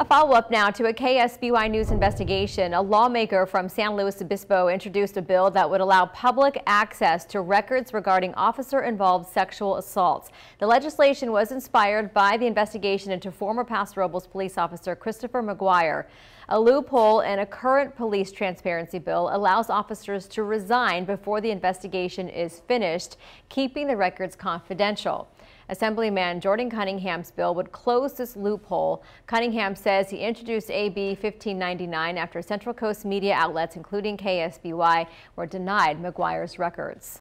A follow-up now to a KSBY News investigation. A lawmaker from San Luis Obispo introduced a bill that would allow public access to records regarding officer-involved sexual assaults. The legislation was inspired by the investigation into former Paso Robles police officer Christopher McGuire. A loophole in a current police transparency bill allows officers to resign before the investigation is finished, keeping the records confidential. Assemblyman Jordan Cunningham's bill would close this loophole. Cunningham says he introduced AB 1599 after Central Coast media outlets, including KSBY, were denied McGuire's records.